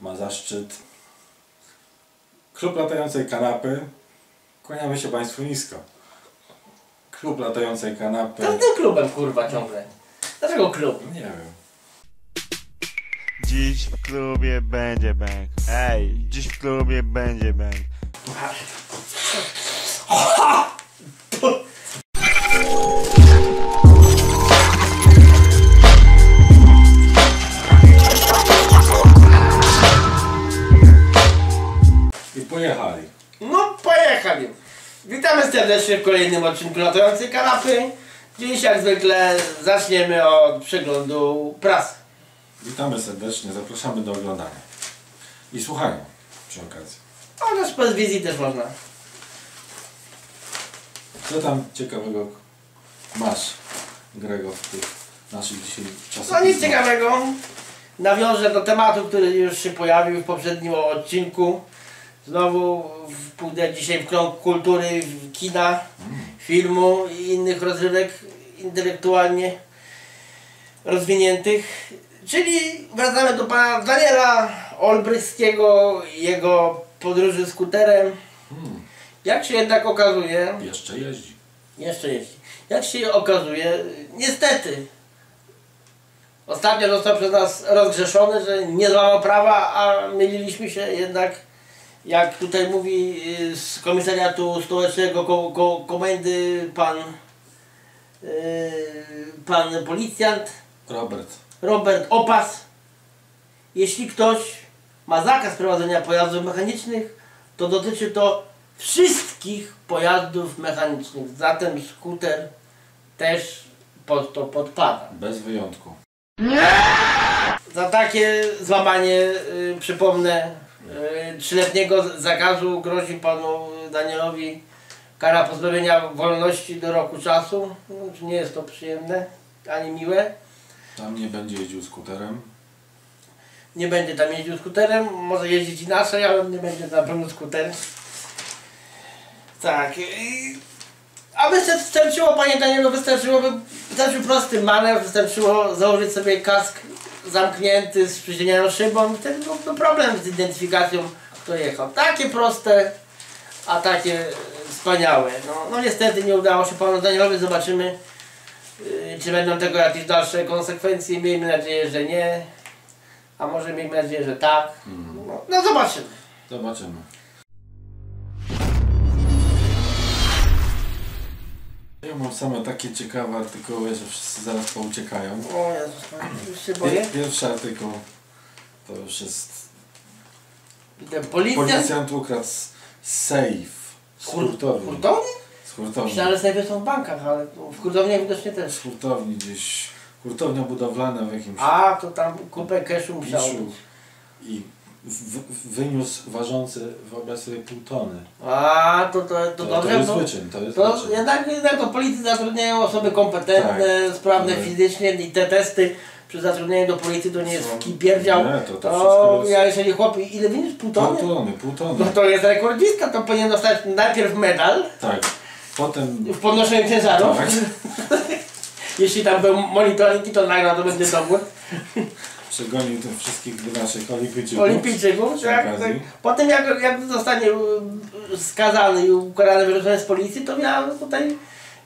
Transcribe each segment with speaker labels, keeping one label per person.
Speaker 1: ma zaszczyt. Klub latającej kanapy. Kłaniamy się Państwu nisko. Klub latającej kanapy.
Speaker 2: To tym klubem kurwa ciągle. Dlaczego klub?
Speaker 1: Nie wiem.
Speaker 3: Dziś w klubie będzie bang. Ej, dziś w klubie będzie bang.
Speaker 2: Serdecznie w kolejnym odcinku latającej kanapy. Dziś jak zwykle zaczniemy od przeglądu prasy.
Speaker 1: Witamy serdecznie, zapraszamy do oglądania. I słuchania przy okazji.
Speaker 2: A też bez wizji też można.
Speaker 1: Co tam ciekawego masz, Grego, w tych naszych dzisiaj czasach?
Speaker 2: No nic ciekawego. Nawiążę do tematu, który już się pojawił w poprzednim odcinku. Znowu pójdę dzisiaj w krąg kultury, kina, filmu i innych rozrywek intelektualnie rozwiniętych. Czyli wracamy do pana Daniela Olbrychskiego i jego podróży skuterem.
Speaker 1: Hmm,
Speaker 2: Jak się jednak okazuje,
Speaker 1: jeszcze jeździ.
Speaker 2: jeszcze jeździ. Jak się okazuje, niestety, ostatnio został przez nas rozgrzeszony, że nie złamał prawa, a myliliśmy się jednak, jak tutaj mówi y, z komisariatu stołecznego ko ko komendy pan, yy, pan policjant
Speaker 1: Robert,
Speaker 2: Robert Opas. Jeśli ktoś ma zakaz prowadzenia pojazdów mechanicznych, to dotyczy to wszystkich pojazdów mechanicznych. Zatem skuter też pod to podpada.
Speaker 1: bez wyjątku.
Speaker 2: Za takie złamanie, y, przypomnę, trzyletniego z- zakazu grozi panu Danielowi kara pozbawienia wolności do roku czasu. No, Nie jest to przyjemne ani miłe.
Speaker 1: Tam nie będzie jeździł skuterem.
Speaker 2: Nie będzie tam jeździł skuterem, może jeździć inaczej, ale nie będzie na pewno skuter. Tak. A wystarczyło, panie Danielu, wystarczyłoby, wystarczył prosty manewr, wystarczyło założyć sobie kask zamknięty z przycienioną szybą i wtedy byłby problem z identyfikacją, kto jechał. Takie proste, a takie e, wspaniałe. No, no niestety nie udało się panu Danielowi, zobaczymy, yy, czy będą tego jakieś dalsze konsekwencje. Miejmy nadzieję, że nie. A może miejmy nadzieję, że tak. No, no zobaczymy.
Speaker 1: Zobaczymy. Mam same takie ciekawe artykuły, że wszyscy zaraz pouciekają.
Speaker 2: O Jezus, już się boję.
Speaker 1: Pier- Pierwszy artykuł to już jest
Speaker 2: Ten policjant.
Speaker 1: Policjant ukradł safe z hurtowni.
Speaker 2: Hurtowni?
Speaker 1: Z hurtowni.
Speaker 2: Myślałem, że snajpy są w bankach, ale w hurtowni widocznie też.
Speaker 1: Z hurtowni gdzieś. Hurtownia budowlana w jakimś
Speaker 2: A, to tam kupę cashu musiało być.
Speaker 1: i wyniósł ważący wyobraź sobie pół tony.
Speaker 2: A, to, to, to,
Speaker 1: To, to
Speaker 2: dobrze.
Speaker 1: jest
Speaker 2: to,
Speaker 1: wyczyn, to jest
Speaker 2: to
Speaker 1: wyczyn.
Speaker 2: jednak, jednak to policji zatrudniają osoby kompetentne,
Speaker 1: Tak.
Speaker 2: sprawne fizycznie i te testy przy zatrudnieniu do policji to nie jest
Speaker 1: Są-
Speaker 2: kipierdział.
Speaker 1: Nie, to- to
Speaker 2: to
Speaker 1: jest-
Speaker 2: ja jeżeli chłop, ile widzisz, pół
Speaker 1: Pół
Speaker 2: tony?
Speaker 1: tony, pół tony.
Speaker 2: No to jest rekordzista, to powinien dostać najpierw medal
Speaker 1: Tak. Potem
Speaker 2: w podnoszeniu ciężarów.
Speaker 1: tak,
Speaker 2: Jeśli tam był monitoring, to nagrał, to będzie dowód.
Speaker 1: Przegonił tych wszystkich naszych olimpijczyków.
Speaker 2: Olimpijczyków, tak, tak. Potem jak, jak zostanie skazany i ukarany wyrzucony z policji, to miał tutaj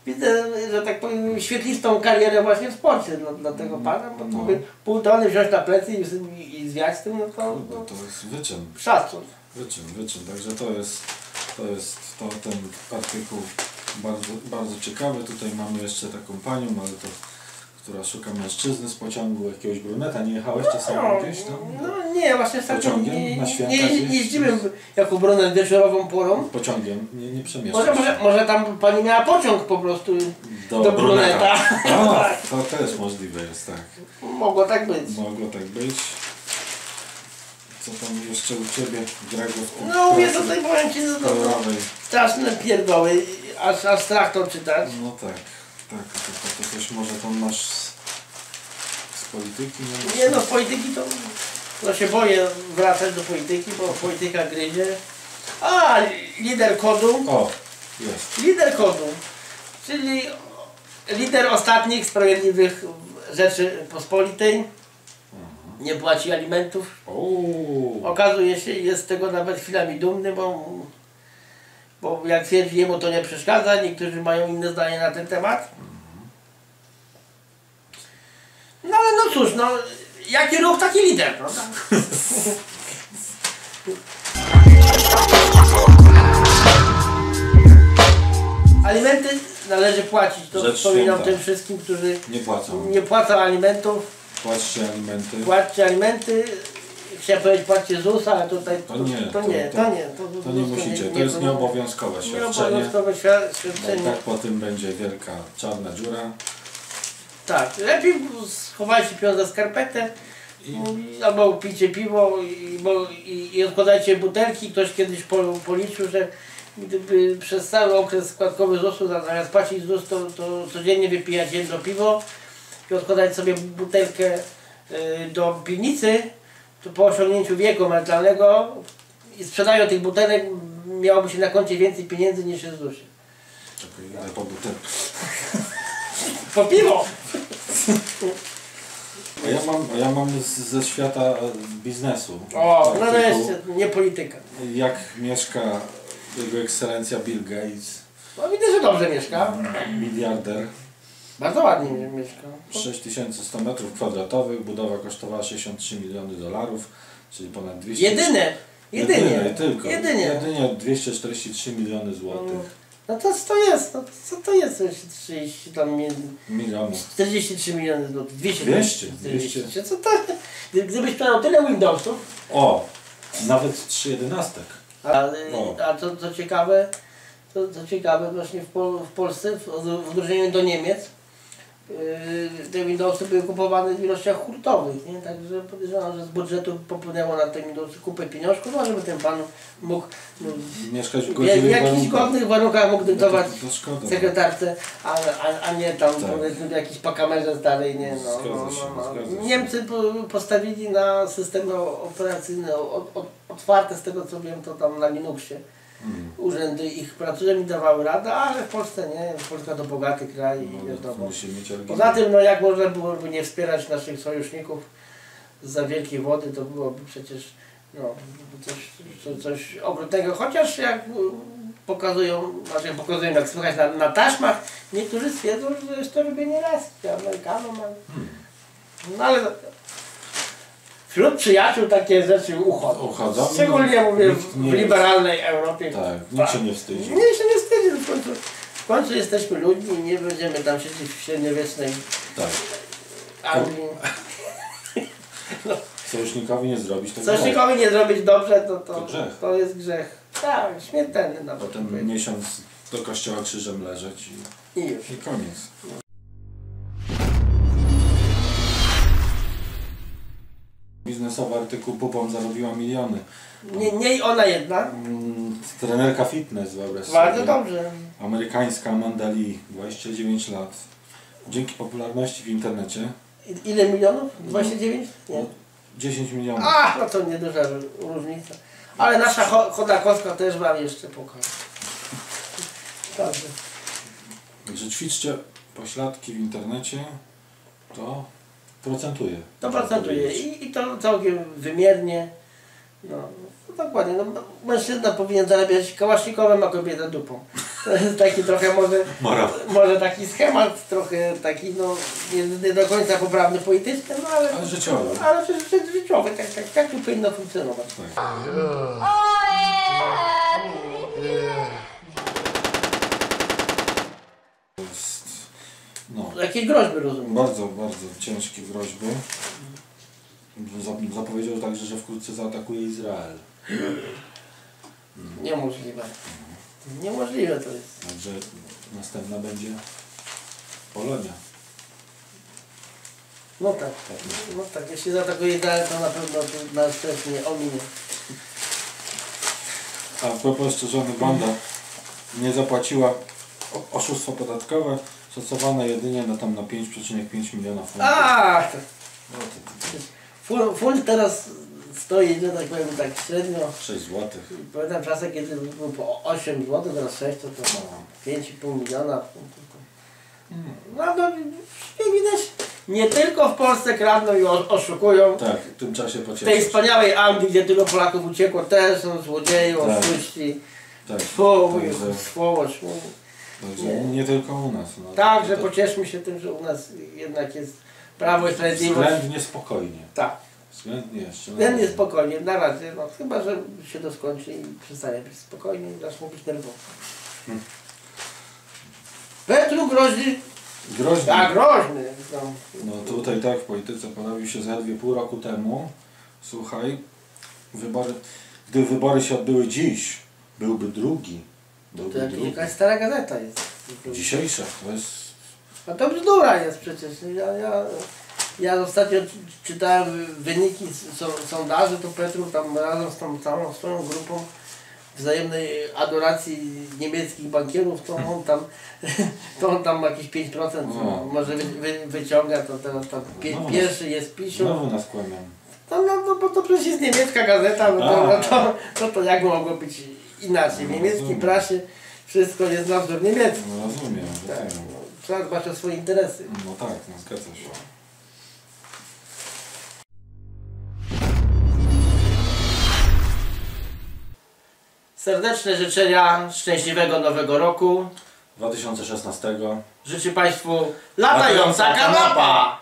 Speaker 2: widzę, że tak powiem, świetlistą karierę właśnie w sporcie dla, dla tego pana, bo
Speaker 1: No.
Speaker 2: pół tony wziąć na plecy i, i, i zwiać z tym, no to,
Speaker 1: Kurde,
Speaker 2: to
Speaker 1: to jest wyczyn.
Speaker 2: szacun.
Speaker 1: Wyczyn, wyczyn. Także to jest, to jest to, ten artykuł bardzo, bardzo ciekawy. Tutaj mamy jeszcze taką panią, ale to, która szuka mężczyzny z pociągu, jakiegoś bruneta. Nie jechałeś czasami gdzieś tam?
Speaker 2: No nie, właśnie ostatnio
Speaker 1: Pociągiem
Speaker 2: nie,
Speaker 1: na
Speaker 2: nie, nie, jeździłem jako brunet wieczorową porą.
Speaker 1: Pociągiem, nie, nie przemieszczasz
Speaker 2: Może, może, może tam pani miała pociąg po prostu.
Speaker 1: do,
Speaker 2: do bruneta.
Speaker 1: A, to też możliwe jest, tak.
Speaker 2: Mogło tak być.
Speaker 1: Mogło tak być. Co tam jeszcze u Ciebie, w tym
Speaker 2: No mówię
Speaker 1: pracy
Speaker 2: tutaj powiem Ci, że to, to straszne pierdoły, aż, aż strach to czytać.
Speaker 1: No tak, tak. To, to, to coś może tam masz z, z polityki? Nie,
Speaker 2: Nie no, polityki to, to się boję wracać do polityki, bo polityka gryzie. A, lider kodu.
Speaker 1: O, jest.
Speaker 2: Lider kodu, czyli lider ostatnich sprawiedliwych rzeczy pospolitej. nie płaci alimentów. Okazuje się, jest z tego nawet chwilami dumny, bo, bo jak twierdzi, jemu to nie przeszkadza, niektórzy mają inne zdanie na ten temat. No ale no cóż, no jaki ruch, taki lider, prawda? Alimenty należy płacić, to
Speaker 1: Rzecz
Speaker 2: wspominam
Speaker 1: święta.
Speaker 2: tym wszystkim, którzy
Speaker 1: Nie płacą.
Speaker 2: nie płacą alimentów.
Speaker 1: Płaćcie alimenty.
Speaker 2: Płaccie alimenty. Chciałem powiedzieć płaccie ZUS, ale tutaj
Speaker 1: To nie,
Speaker 2: to,
Speaker 1: to-
Speaker 2: nie,
Speaker 1: to-
Speaker 2: to nie. To,
Speaker 1: To nie musicie, to jest nieobowiązkowe świadczenie.
Speaker 2: Nieobowiązkowe
Speaker 1: Bo
Speaker 2: świadczenie.
Speaker 1: tak po tym będzie wielka czarna dziura.
Speaker 2: Tak, lepiej schowajcie pieniądze za skarpetę i, albo pijcie piwo i, bo, i, i odkładajcie butelki. Ktoś kiedyś po, policzył, że gdyby przez cały okres składkowy ZUS-u zamiast płacić ZUS, to, to codziennie wypijać jedno piwo i odkładać sobie butelkę y, do piwnicy, to po osiągnięciu wieku emerytalnego i sprzedają tych butelek miałoby się na koncie więcej pieniędzy niż w ZUS-ie.
Speaker 1: Czekaj, idę po butelkę.
Speaker 2: Po piwo!
Speaker 1: A ja mam, ja mam z, ze świata e, biznesu.
Speaker 2: O, no wreszcie, nie polityka.
Speaker 1: Jak mieszka jego ekscelencja Bill Gates,
Speaker 2: No widzę, że dobrze mieszka.
Speaker 1: miliarder.
Speaker 2: Bardzo ładnie mi- mieszka.
Speaker 1: 6100 metrów kwadratowych, budowa kosztowała 63 miliony dolarów, czyli ponad 200...
Speaker 2: Jedyne, jedynie,
Speaker 1: Jedynie, tylko.
Speaker 2: jedynie.
Speaker 1: Jedynie 243 miliony złotych.
Speaker 2: No to co to jest? No, co to jest? 30 tam mi-
Speaker 1: Milionów.
Speaker 2: 43 miliony złotych. 200.
Speaker 1: 200,
Speaker 2: 200. Co to? Gdy- Gdybyś miał tyle Windowsów,
Speaker 1: O! Nawet 3 jedenastek.
Speaker 2: a,
Speaker 1: O.
Speaker 2: a co, co ciekawe, to, co ciekawe właśnie w, Pol w Polsce, w, w odróżnieniu do Niemiec, te Windowsy były kupowane w ilościach hurtowych, nie? Także podejrzewam, że z budżetu popłynęło na te Windowsy kupę pieniążków, no żeby ten pan mógł no,
Speaker 1: Mieszkać w godziwych
Speaker 2: jakichś
Speaker 1: warunkach.
Speaker 2: godnych warunkach mógł dyktować
Speaker 1: No to, to szkoda.
Speaker 2: sekretarce, a, a, a nie tam
Speaker 1: Tak.
Speaker 2: powiedzmy w jakiś pakamerze dalej, nie no. No, no, no. Niemcy po, postawili na systemy operacyjne otwarte z tego co wiem to tam na Linuxie. Urzędy ich pracują i dawały radę, ale w Polsce nie, Polska to bogaty kraj i
Speaker 1: No,
Speaker 2: wiadomo. Poza tym no jak można byłoby nie wspierać naszych sojuszników za wielkiej wody, to byłoby przecież no, coś, coś, coś okrutnego, chociaż jak mm, pokazują, znaczy pokazują jak słychać na, na taśmach, niektórzy stwierdzą, że jest to robienie laski Amerykanom, ale, no ale wśród przyjaciół takie rzeczy uchodzą.
Speaker 1: Uchodzą.
Speaker 2: Szczególnie mówię
Speaker 1: Nikt
Speaker 2: w liberalnej Europie.
Speaker 1: Tak, nikt się nie wstydzi.
Speaker 2: Nie się nie wstydzi, w końcu, w końcu jesteśmy ludźmi i nie będziemy tam siedzieć w średniowiecznej
Speaker 1: Tak.
Speaker 2: Anglii.
Speaker 1: Sojusznikowi nie zrobić tego.
Speaker 2: Sojusznikowi nie zrobić dobrze, to, to,
Speaker 1: To grzech.
Speaker 2: to jest grzech. Tak, śmiertelny nawet.
Speaker 1: Potem miesiąc do kościoła krzyżem leżeć i,
Speaker 2: I już.
Speaker 1: i koniec. Biznesowy artykuł Pupon zarobiła miliony.
Speaker 2: Nie, nie ona jedna.
Speaker 1: Mm, Trenerka fitness, wyobraź
Speaker 2: Bardzo
Speaker 1: sobie.
Speaker 2: dobrze.
Speaker 1: Amerykańska Amanda Lee, 29 lat. Dzięki popularności w internecie
Speaker 2: Ile milionów? 29? Nie.
Speaker 1: 10 milionów.
Speaker 2: A, no to nieduża ró- różnica. Ale nasza Cho- Chodakowska też wam jeszcze pokaże. Dobrze.
Speaker 1: Także ćwiczcie pośladki w internecie, to procentuje.
Speaker 2: To procentuje i, i to całkiem wymiernie. No, no dokładnie. No, mężczyzna powinien zarabiać kałasznikowym, a kobieta dupą. To jest taki trochę może, może taki schemat, trochę taki no nie, nie do końca poprawny politycznie, no ale,
Speaker 1: Ale życiowy.
Speaker 2: ale ży, ży, życiowy, tak, tak, tak to powinno funkcjonować.
Speaker 1: Tak. To jest, no,
Speaker 2: Jakieś groźby rozumiem.
Speaker 1: bardzo, bardzo ciężkie groźby. Zap- Zapowiedział także, że wkrótce zaatakuje Izrael.
Speaker 2: Niemożliwe. Niemożliwe to jest.
Speaker 1: Także następna będzie Polonia.
Speaker 2: No tak. No tak, jeśli zaatakuje Izrael, to na pewno to następnie ominie.
Speaker 1: A propos jeszcze żony Wanda nie zapłaciła oszustwo podatkowe szacowane jedynie na tam na 5,5 miliona funtów.
Speaker 2: A, to
Speaker 1: No to,
Speaker 2: full, full teraz stoi, że tak powiem, tak średnio.
Speaker 1: to 6 złotych.
Speaker 2: Pamiętam czasy, kiedy był po 8 zł, teraz 6, to to 5,5 miliona. No, no, nie widać, nie tylko w Polsce kradną i oszukują.
Speaker 1: Tak, w tym czasie
Speaker 2: W tej wspaniałej Anglii, gdzie tylu Polaków uciekło, też są złodzieje,
Speaker 1: Tak.
Speaker 2: oszuści.
Speaker 1: Tak,
Speaker 2: Fu,
Speaker 1: także,
Speaker 2: słowość.
Speaker 1: także
Speaker 2: Nie.
Speaker 1: nie tylko u nas. No,
Speaker 2: Tak, że pocieszmy się tym, że u nas jednak jest prawo i sprawiedliwość.
Speaker 1: Względnie spokojnie.
Speaker 2: Tak,
Speaker 1: Względnie jeszcze.
Speaker 2: względnie spokojnie, na razie, no chyba, że się to skończy i przestanie być spokojnie i zacznie być nerwowo.
Speaker 1: Hmm.
Speaker 2: Petru groźny,
Speaker 1: Groźny.
Speaker 2: a groźny. No.
Speaker 1: No tutaj tak, w polityce pojawił się zaledwie pół roku temu. Słuchaj, wybory, gdyby wybory się odbyły dziś, byłby drugi.
Speaker 2: To
Speaker 1: Byłby
Speaker 2: jak,
Speaker 1: drugi.
Speaker 2: jakaś stara gazeta jest.
Speaker 1: Dzisiejsza, to jest...
Speaker 2: A to bzdura jest przecież. Ja, ja, ja ostatnio czy- czytałem wyniki sondaży, to Petru tam razem z tą całą swoją grupą wzajemnej adoracji niemieckich bankierów, to on tam, to on tam jakieś 5%
Speaker 1: No.
Speaker 2: może wy, wy, wyciąga, to teraz tam pie,
Speaker 1: No.
Speaker 2: pierwszy jest Pisiu.
Speaker 1: Znowu nas kłamią.
Speaker 2: No, no, no bo to przecież jest niemiecka gazeta, no to,
Speaker 1: A.
Speaker 2: no to, no to jak mogło być inaczej? W niemieckiej prasie wszystko jest na wzór niemiecki.
Speaker 1: No rozumiem,
Speaker 2: Tak,
Speaker 1: rozumiem.
Speaker 2: no, trzeba dbać o swoje interesy.
Speaker 1: No tak, no zgadza się.
Speaker 2: Serdeczne życzenia szczęśliwego nowego roku.
Speaker 1: 2016
Speaker 2: Życzy Państwu latająca kanapa!